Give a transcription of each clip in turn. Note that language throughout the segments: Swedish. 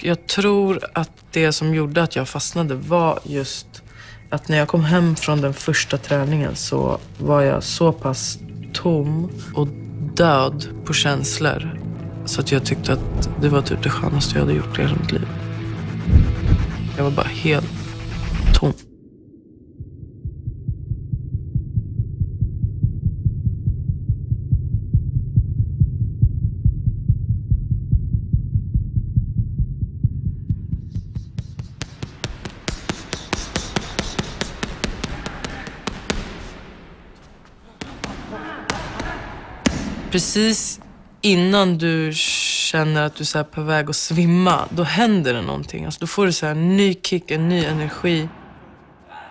Jag tror att det som gjorde att jag fastnade var just att när jag kom hem från den första träningen så var jag så pass tom och död på känslor. Så att jag tyckte att det var typ det skönaste jag hade gjort i hela mitt liv. Jag var bara helt tom. Precis innan du känner att du är på väg att svimma, då händer det någonting. Alltså, då får du så här en ny kick, en ny energi.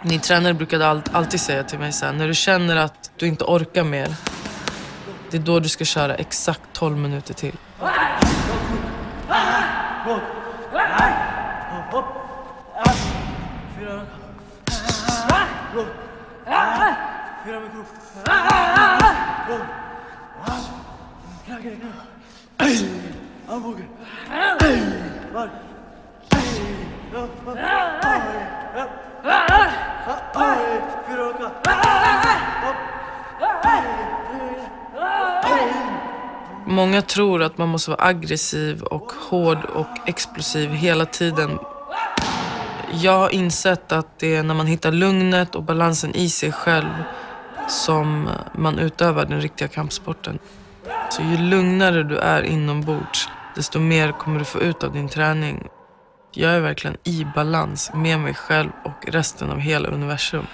Min tränare brukade alltid säga till mig så här, när du känner att du inte orkar mer, det är då du ska köra exakt 12 minuter till. Fyra Många tror att man måste vara aggressiv och hård och explosiv hela tiden. Jag har insett att det är när man hittar lugnet och balansen i sig själv som man utövar den riktiga kampsporten. Så ju lugnare du är inombords, desto mer kommer du få ut av din träning. Jag är verkligen i balans med mig själv och resten av hela universum.